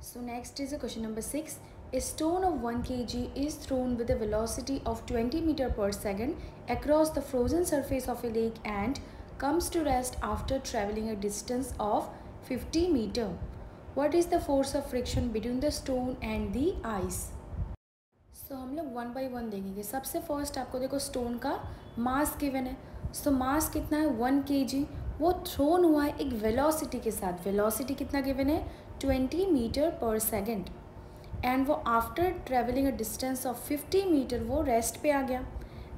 So next is a question number 6. A stone of 1 kg is thrown with a velocity of 20 meter per second across the frozen surface of a lake and comes to rest after traveling a distance of 50 meter. What is the force of friction between the stone and the ice? So so, हम लोग one by one देखेंगे सबसे first आपको देखो stone का mass given है सो so, मास कितना है वन के वो थ्रोन हुआ है एक वेलोसिटी के साथ वेलोसिटी कितना गिवन है twenty metre per second. And वो after travelling a distance of fifty metre वो रेस्ट पे आ गया।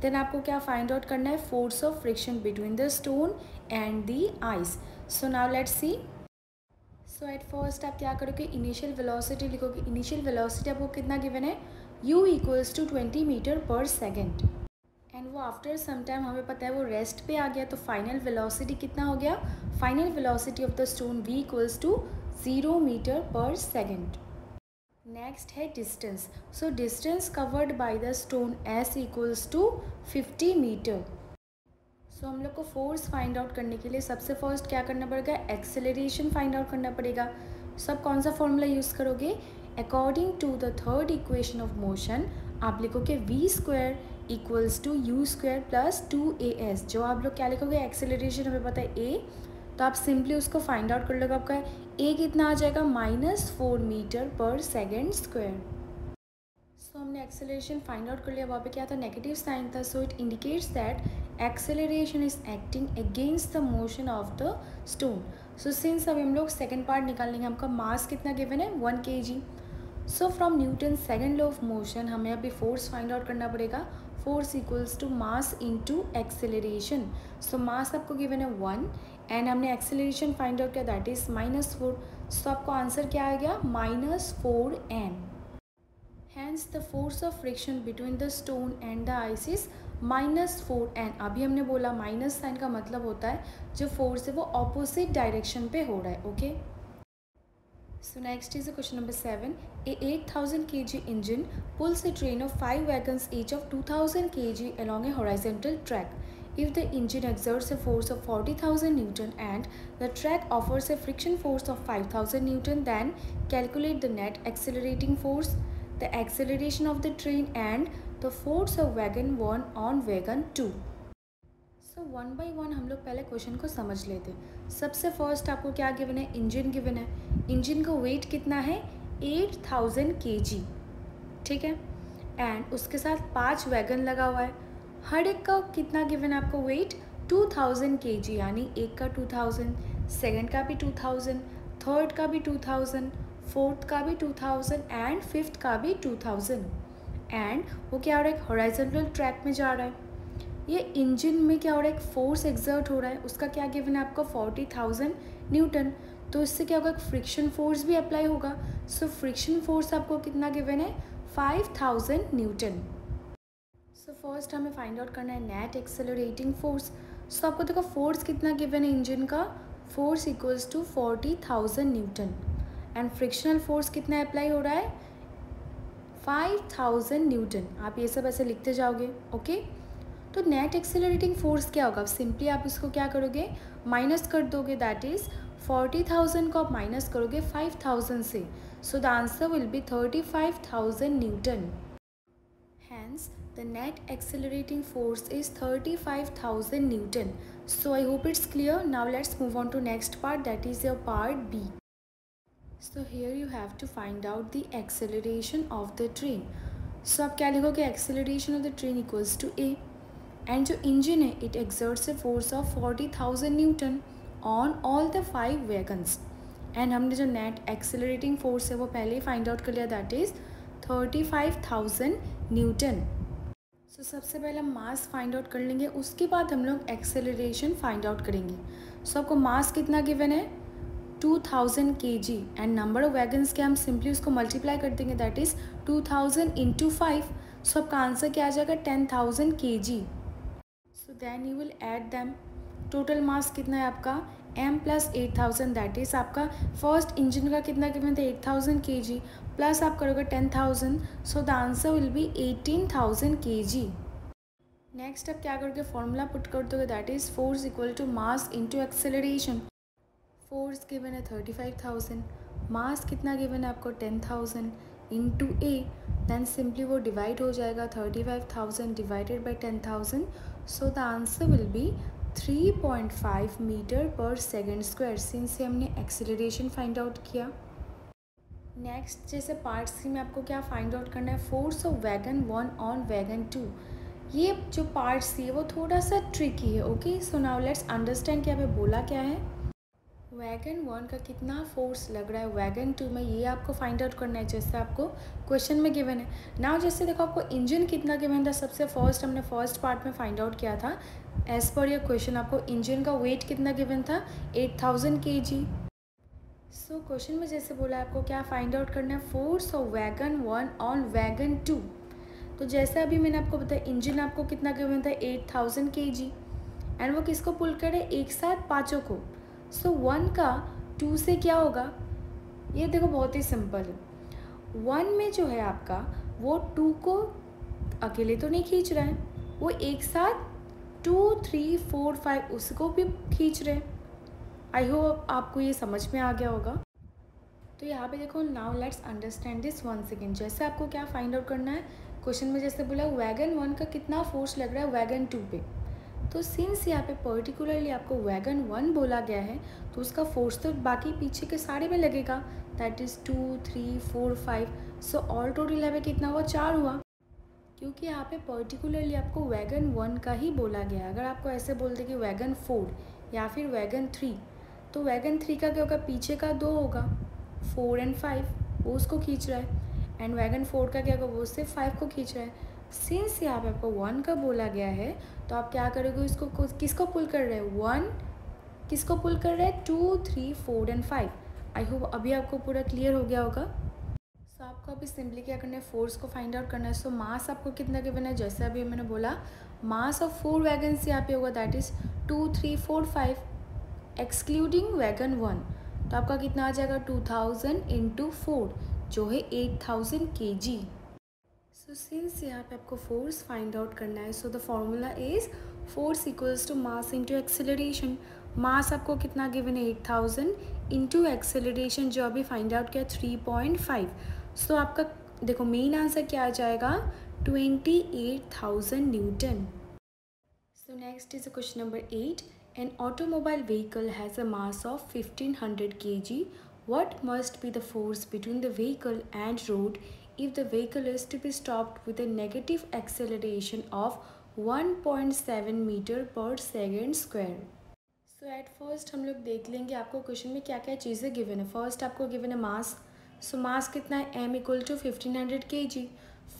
देन आपको क्या फाइंड आउट करना है? Force of friction between the stone and the ice so now let see so at first आप क्या करोगे? इनिशियल वेलोसिटी लिखोगे। इनिशियल वेलोसिटी आपको कितना गिवन है? U equals to twenty metre per second and वो आफ्टर सम टाइम हमें पता है वो रेस्ट पे आ गया। तो फाइनल वेलोसिटी कितना हो गया? Final velocity of the stone v equals to zero metre per second next है distance so distance covered by the stone S equals to fifty metre so हम लोग को फोर्स फाइंड आउट करने के लिए सबसे फ़र्स्ट क्या करना पड़ेगा? एक्सेलरेशन फाइंड आउट करना पड़ेगा. सब कौन सा फॉर्मूला यूज़ करोगे? According to the third equation of motion आप लिखोगे V square equals to U square plus two A S जो आप लोग क्या लिखोगे? एक्सेलरेशन हमें पता है ए तो आप सिंपली उसको फाइंड आउट कर लोगे आपका ए कितना आ जाएगा minus four metre per second square so हमने एक्सेलरेशन फाइंड आउट कर लिया। वहाँ पे क्या था? नेगेटिव साइन था। So it indicates that acceleration is acting against the motion of the stone so since अभी हम लोग सेकेंड पार्ट निकाल लेंगे, हमका मास कितना गिवन है? One K G so from Newton second law of motion हमें अभी फोर्स फाइंड आउट करना पड़ेगा। Force equals to mass into acceleration so mass आपको गिवन है वन एंड हमने एक्सेलरेशन फाइंड आउट किया that is minus four so आपको answer क्या आ गया? Minus four N hence the force of friction between the stone and the ice is minus four N अभी हमने बोला माइनस साइन का मतलब होता है, जो फोर्स है वो ऑपोजिट डायरेक्शन पे हो रहा है okay okay? So next is a question number 7. A 8000 kg engine pulls a train of 5 wagons each of 2000 kg along a horizontal track. If the engine exerts a force of 40,000 Newton and the track offers a friction force of 5000 Newton then calculate the net accelerating force, the acceleration of the train and the force of wagon 1 on wagon 2. So one by one हम लोग पहले question को समझ लेते सबसे first आपको क्या given है इंजन गिवन है इंजन का वेट कितना है? एट थाउज़ेंड के जी ठीक है? एंड उसके साथ पाँच वैगन लगा हुआ है। हर एक का कितना गिवन आपको वेट टू थाउज़ेंड के जी यानी एक का टू थाउज़ेंड सेकेंड का भी टू थाउज़ेंड थर्ड का भी टू थाउज़ेंड फोर्थ का भी टू थाउज़ेंड एंड फिफ्थ का भी टू थाउज़ेंड एंड वो क्या हो रहा है? एक हॉराइजेंटल ट्रैक में जा रहा है। ये इंजन में क्या हो रहा है? एक फोर्स एग्जर्ट हो रहा है। उसका क्या गिवन है आपको? फोर्टी थाउज़ेंड न्यूटन तो इससे क्या होगा फ्रिक्शन फोर्स भी अप्लाई होगा। सो फ्रिक्शन फोर्स आपको कितना गिवन है? Five thousand newton so first हमें फाइंड आउट करना है नेट एक्सेलरेटिंग फोर्स सो आपको देखो फोर्स कितना गिवन है इंजन का? Force equals to forty thousand newton and frictional force कितना अप्लाई हो रहा है? फाइव थाउज़ेंड न्यूटन आप ये सब ऐसे लिखते जाओगे ओके तो नेट एक्सेलरेटिंग फोर्स क्या होगा? सिंपली आप इसको क्या करोगे? माइनस कर दोगे दैट इज़ फोर्टी थाउज़ेंड को आप माइनस करोगे फाइव थाउज़ेंड से। So the answer will be thirty five thousand newton hence the net accelerating force is thirty five thousand newton so I hope it's clear now let's move on to next part that is your part B so here you have to find out the acceleration of the train so आप क्या लिखोगे? Acceleration of the train equals to A and जो engine है it exerts a force of forty thousand newton on all the five wagons and हमने जो net accelerating force है वो पहले ही फाइंड आउट कर लिया that is thirty five thousand newton so सबसे पहले हम मास फाइंड आउट कर लेंगे उसके बाद हम लोग एक्सेलरेशन फाइंड आउट करेंगे. सो so, आपको मास कितना गिवन है? Two thousand K G and number of wagons के हम सिंपली उसको मल्टीप्लाई कर देंगे that is two thousand into five so आपका आंसर क्या आ जाएगा? Ten thousand K G so then you will add them total mass कितना है आपका? M plus eight thousand that is आपका फ़र्स्ट इंजन का कितना कितना था? एट थाउज़ेंड के जी प्लस आप करोगे ten thousand so the answer will be eighteen thousand K G next आप क्या करोगे? फॉर्मूला पुट कर दोगे that is force equal to mass into acceleration force given है थर्टी फाइव थाउज़ेंड मास कितना given है आपको? Ten thousand into A then simply वो डिवाइड हो जाएगा thirty five thousand divided by ten thousand so the answer will be three point five metre per second square since से हमने acceleration find out किया। Next जैसे part सी में आपको क्या फाइंड आउट करना है? Force of wagon one on wagon two ये जो पार्ट सी है, वो थोड़ा सा ट्रिकी है okay so now let's understand कि यहाँ बोला क्या है। वैगन वन का कितना फोर्स लग रहा है? वैगन टू में ये आपको फाइंड आउट करना है, जैसे आपको क्वेश्चन में गिवन है। नाउ जैसे देखो, आपको इंजन कितना गिवन था? सबसे फ़र्स्ट हमने फ़र्स्ट पार्ट में फाइंड आउट किया था। एज पर योर क्वेश्चन आपको इंजन का वेट कितना गिवन था? Eight thousand K G so question में जैसे बोला आपको क्या फाइंड आउट करना है? Force of wagon one on wagon two तो जैसे अभी मैंने आपको बताया इंजन आपको कितना गिवन था? Eight thousand K ji and वो किसको पुल करे? एक साथ पाँचों को. सो so, वन का टू से क्या होगा? ये देखो बहुत ही सिंपल है. वन में जो है आपका वो टू को अकेले तो नहीं खींच रहा है. वो एक साथ टू थ्री फोर फाइव उसको भी खींच रहे हैं। आई होप आपको ये समझ में आ गया होगा। तो यहाँ पे देखो now let's understand this one second जैसे आपको क्या फाइंड आउट करना है क्वेश्चन में जैसे बोला वैगन वन का कितना फोर्स लग रहा है वैगन टू पे। तो सिंस यहाँ पे पर्टिकुलरली आपको वैगन वन बोला गया है तो उसका फोर्स तो बाकी पीछे के सारे में लगेगा। That is two three four five so all total यहाँ पे कितना हुआ? चार हुआ। क्योंकि यहाँ पे पर्टिकुलरली आपको वैगन वन का ही बोला गया अगर आपको ऐसे बोलते कि वैगन फोर या फिर वैगन थ्री तो वैगन थ्री का क्या होगा? पीछे का दो होगा। फोर एंड फाइव वो उसको खींच रहा है। एंड वैगन फोर का क्या होगा? वो सिर्फ़ फाइव को खींच रहा है। सिंस यहाँ पे आपको वन का बोला गया है तो आप क्या करोगे इसको किसको पुल कर रहे हैं? वन किसको पुल कर रहे हैं? Two three four and five I hope अभी आपको पूरा क्लियर हो गया होगा। आपको अभी सिंपली क्या करना है फोर्स को फाइंड आउट करना है। सो मास आपको कितना गिवन है? जैसे अभी मैंने बोला मास ऑफ़ फोर वैगन्स यहाँ पे होगा that is two three four five excluding wagon one तो आपका कितना आ जाएगा? टू थाउज़ेंड इंटू फोर जो है एट थाउज़ेंड के जी सो सिंस यहाँ पे आपको फोर्स फाइंड आउट करना है so the formula is force equals to mass into acceleration mass आपको कितना गिवन है? एट थाउज़ेंड इंटू एक्सेलरेशन जो अभी फाइंड आउट किया three point five so so, आपका देखो मेन आंसर क्या आ जाएगा? Twenty eight thousand newton so next is question number eight an automobile vehicle has a mass of fifteen hundred K G what must be the force between the vehicle and road if the vehicle is to be stopped with a negative acceleration of 1.7 metre per second square so at first हम लोग देख लेंगे आपको question में क्या क्या चीज़ें given है। फ़र्स्ट आपको गिवन है मास सो मास कितना है? M equal to fifteen hundred K G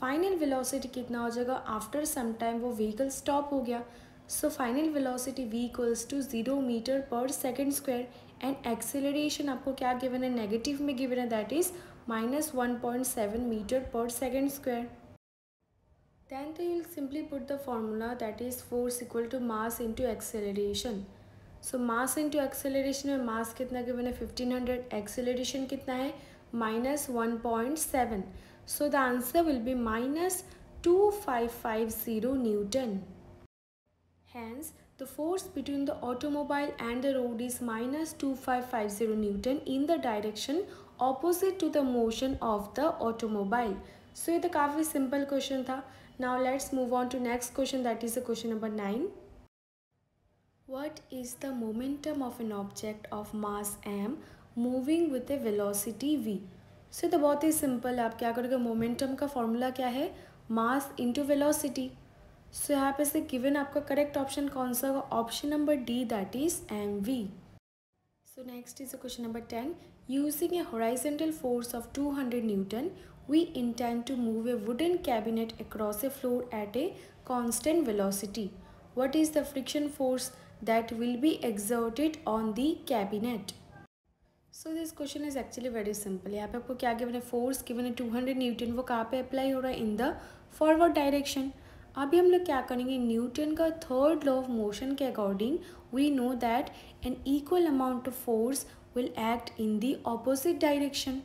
final velocity कितना हो जाएगा? आफ्टर सम टाइम वो व्हीकल स्टॉप हो गया. So final velocity V equals to zero metre per second square and acceleration आपको क्या गिवन है? नेगेटिव में गिवन है. That is minus one point seven metre per second square then तो you'll simply put the formula that is force equal to mass into acceleration so mass into acceleration में mass कितना given है? Fifteen hundred acceleration कितना है? minus 1.7 so the answer will be minus 2550 Newton. Hence the force between the automobile and the road is minus 2550 Newton in the direction opposite to the motion of the automobile. So ये तो काफ़ी simple question था. Now let's move on to next question that is the question number 9. What is the momentum of an object of mass m moving with a velocity V so तो बहुत ही simple आप क्या करोगे? Momentum का formula क्या है? Mass into velocity so यहाँ पे से गिवन आपका करेक्ट ऑप्शन कौन सा होगा? Option number D that is M V so next is question number ten using a horizontal force of two hundred newton we intend to move a wooden cabinet across a floor at a constant velocity what is the friction force that will be exerted on the cabinet so this question is actually very simple यहाँ पे आपको क्या given है? Force given है two hundred Newton वो कहाँ पे apply हो रहा है? इन द फॉरवर्ड डायरेक्शन अभी हम लोग क्या करेंगे? न्यूटन का थर्ड लॉ ऑफ़ मोशन के according we know that an equal amount of force will act in the opposite direction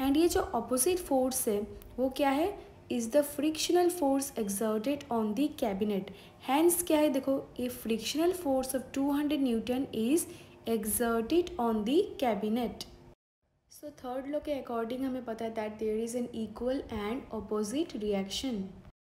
and ये जो ऑपोजिट फोर्स है, वो क्या है? Is the frictional force exerted on the cabinet hence क्या है? देखो, ये frictional force of two hundred newton is is exerted on the cabinet so third law के अकॉर्डिंग हमें पता है that there is an equal and opposite reaction